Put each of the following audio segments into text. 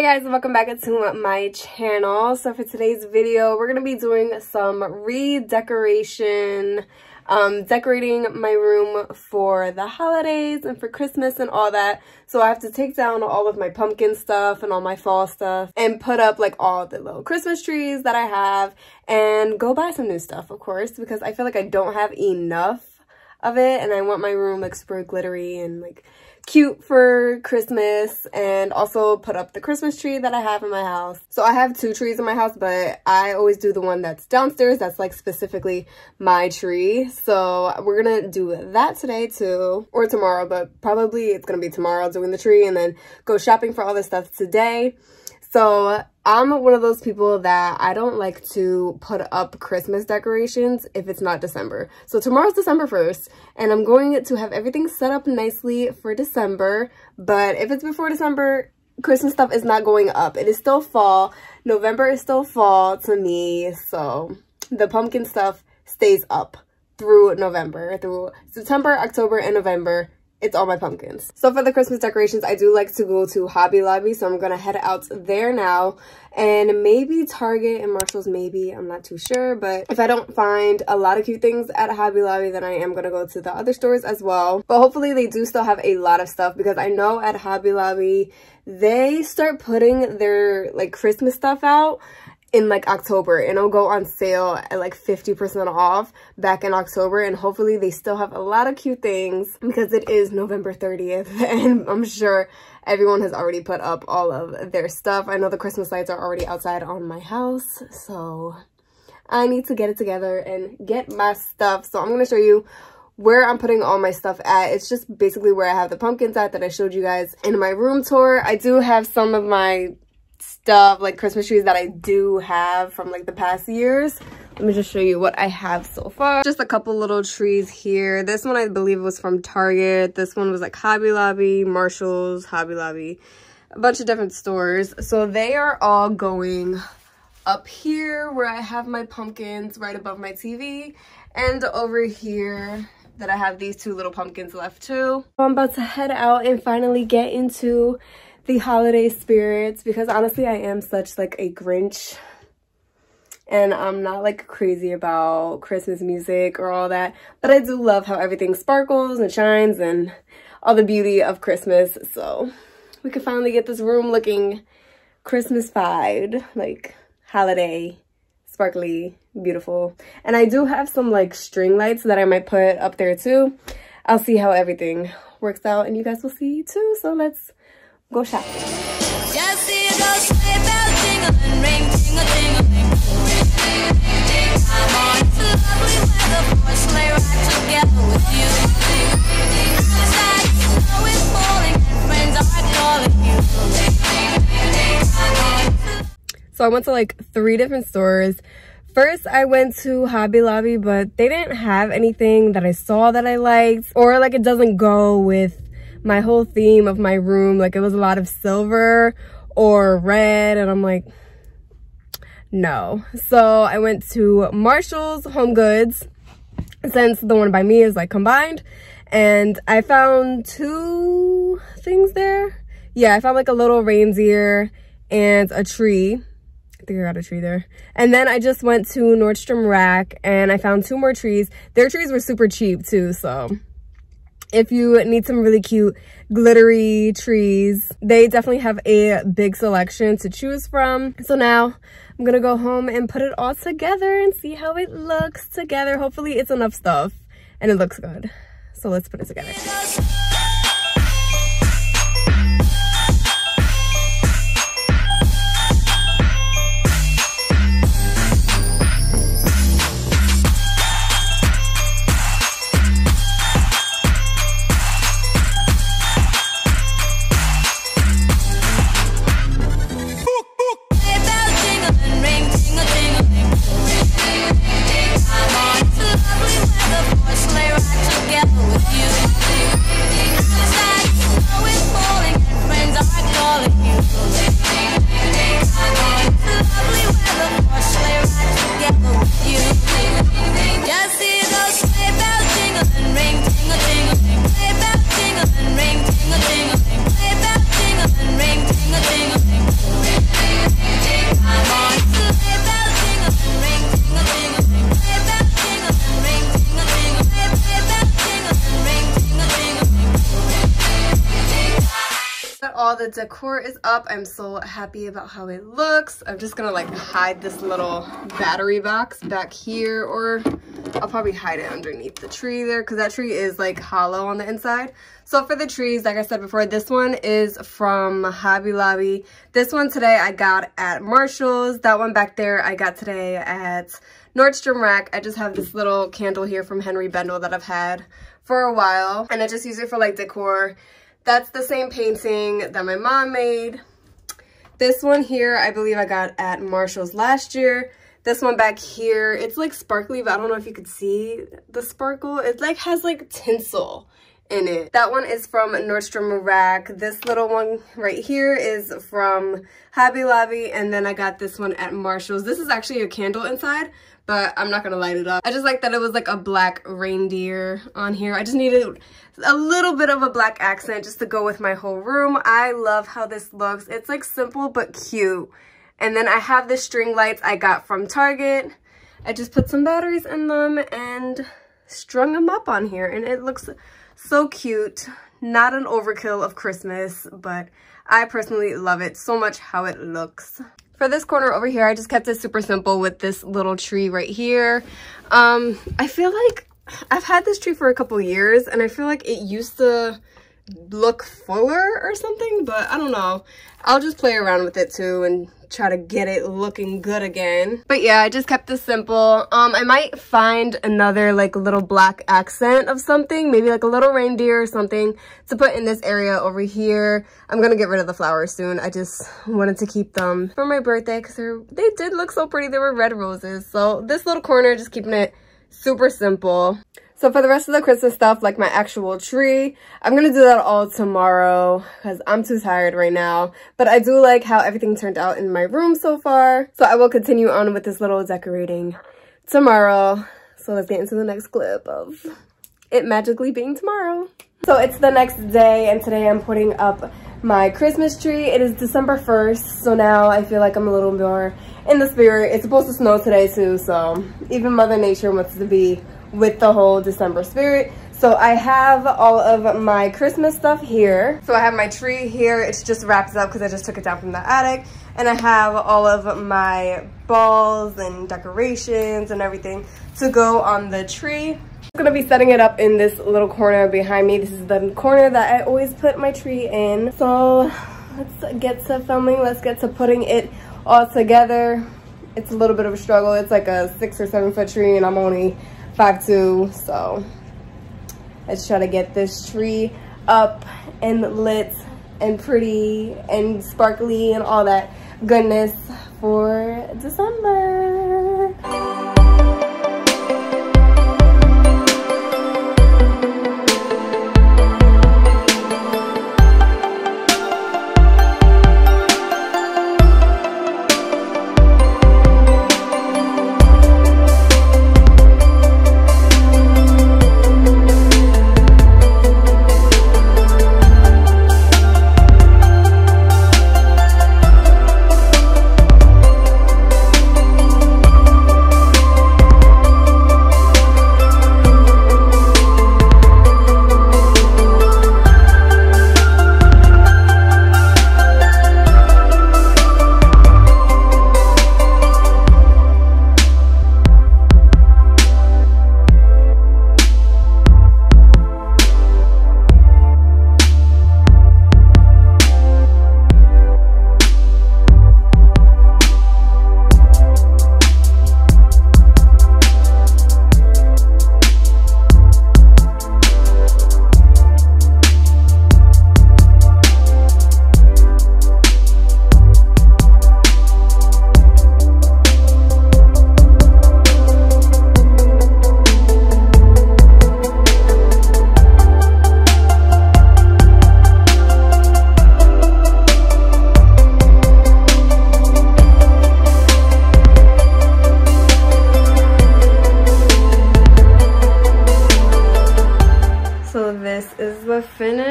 Hey guys, welcome back to my channel. So for today's video, we're going to be doing some redecoration, um, decorating my room for the holidays and for Christmas and all that. So I have to take down all of my pumpkin stuff and all my fall stuff and put up like all the little Christmas trees that I have and go buy some new stuff, of course, because I feel like I don't have enough of it and I want my room like super glittery and like cute for Christmas and also put up the Christmas tree that I have in my house. So I have two trees in my house, but I always do the one that's downstairs. That's like specifically my tree. So we're gonna do that today too, or tomorrow, but probably it's gonna be tomorrow doing the tree and then go shopping for all this stuff today. So I'm one of those people that I don't like to put up Christmas decorations if it's not December. So tomorrow's December 1st and I'm going to have everything set up nicely for December. But if it's before December, Christmas stuff is not going up. It is still fall. November is still fall to me. So the pumpkin stuff stays up through November, through September, October, and November it's all my pumpkins. So for the Christmas decorations, I do like to go to Hobby Lobby. So I'm to head out there now and maybe Target and Marshall's maybe. I'm not too sure. But if I don't find a lot of cute things at Hobby Lobby, then I am to go to the other stores as well. But hopefully they do still have a lot of stuff because I know at Hobby Lobby, they start putting their like Christmas stuff out in like October and it'll go on sale at like 50% off back in October and hopefully they still have a lot of cute things because it is November 30th and I'm sure everyone has already put up all of their stuff. I know the Christmas lights are already outside on my house so I need to get it together and get my stuff. So I'm going to show you where I'm putting all my stuff at. It's just basically where I have the pumpkins at that I showed you guys in my room tour. I do have some of my stuff, like Christmas trees that I do have from like the past years. Let me just show you what I have so far. Just a couple little trees here. This one I believe was from Target. This one was like Hobby Lobby, Marshall's, Hobby Lobby, a bunch of different stores. So they are all going up here where I have my pumpkins right above my TV and over here that I have these two little pumpkins left too. I'm about to head out and finally get into the holiday spirits because honestly I am such like a Grinch and I'm not like crazy about Christmas music or all that but I do love how everything sparkles and shines and all the beauty of Christmas so we could finally get this room looking Christmas-fied like holiday sparkly beautiful and I do have some like string lights that I might put up there too I'll see how everything works out and you guys will see too so let's go shopping. So I went to like three different stores. First, I went to Hobby Lobby, but they didn't have anything that I saw that I liked or like it doesn't go with my whole theme of my room. Like it was a lot of silver or red and I'm like, no. So I went to Marshall's Home Goods since the one by me is like combined and I found two things there. Yeah, I found like a little reindeer and a tree. Think I got a tree there. And then I just went to Nordstrom Rack and I found two more trees. Their trees were super cheap too, so. If you need some really cute glittery trees they definitely have a big selection to choose from. So now i'm gonna go home and put it all together and see how it looks together. Hopefully it's enough stuff and it looks good. So let's put it together the decor is up. I'm so happy about how it looks. I'm just gonna like hide this little battery box back here or I'll probably hide it underneath the tree there because that tree is like hollow on the inside. So for the trees, like I said before, this one is from Hobby Lobby. This one today I got at Marshall's. That one back there I got today at Nordstrom Rack. I just have this little candle here from Henri Bendel that I've had for a while. And I just use it for like decor. That's the same painting that my mom made. This one here, I believe I got at Marshall's last year. This one back here, it's like sparkly, but I don't know if you could see the sparkle. It like has like tinsel in it. That one is from Nordstrom Rack. This little one right here is from Hobby Lobby. And then I got this one at Marshall's. This is actually a candle inside, but I'm not gonna light it up. I just like that it was like a black reindeer on here. I just needed a little bit of a black accent just to go with my whole room. I love how this looks. It's like simple but cute. And then I have the string lights I got from Target. I just put some batteries in them and strung them up on here and it looks so cute. Not an overkill of Christmas, but I personally love it so much how it looks. For this corner over here, I just kept it super simple with this little tree right here. Um, I feel like I've had this tree for a couple years and I feel like it used to look fuller or something, but I don't know. I'll just play around with it too and try to get it looking good again. But yeah, I just kept this simple. Um, I might find another like little black accent of something, maybe like a little reindeer or something to put in this area over here. I'm gonna get rid of the flowers soon. I just wanted to keep them for my birthday because they did look so pretty. They were red roses. So this little corner, just keeping it super simple. So for the rest of the Christmas stuff, like my actual tree, I'm going to do that all tomorrow because I'm too tired right now. But I do like how everything turned out in my room so far. So I will continue on with this little decorating tomorrow. So let's get into the next clip of it magically being tomorrow. So it's the next day and today I'm putting up my Christmas tree. It is December 1st, so now I feel like I'm a little more in the spirit. It's supposed to snow today too, so even Mother Nature wants to be with the whole December spirit. So I have all of my Christmas stuff here. So I have my tree here. It's just wrapped up because I just took it down from the attic. And I have all of my balls and decorations and everything to go on the tree. I'm gonna be setting it up in this little corner behind me. This is the corner that I always put my tree in. So let's get to filming. Let's get to putting it all together. It's a little bit of a struggle. It's like a six or seven foot tree and I'm only 5'2", so let's try to get this tree up and lit and pretty and sparkly and all that goodness for December.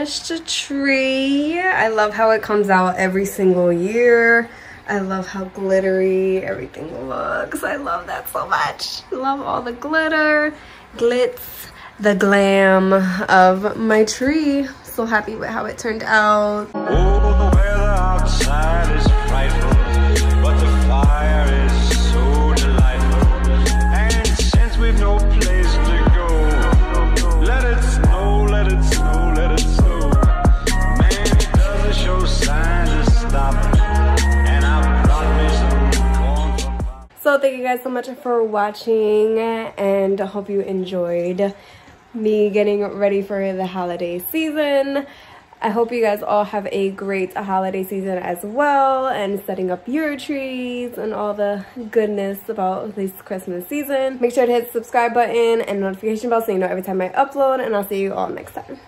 Finished tree. I love how it comes out every single year. I love how glittery everything looks. I love that so much. Love all the glitter, glitz, the glam of my tree. So happy with how it turned out. Oh, thank you guys so much for watching and I hope you enjoyed me getting ready for the holiday season. I hope you guys all have a great holiday season as well and setting up your trees and all the goodness about this Christmas season. Make sure to hit the subscribe button and notification bell so you know every time I upload and I'll see you all next time.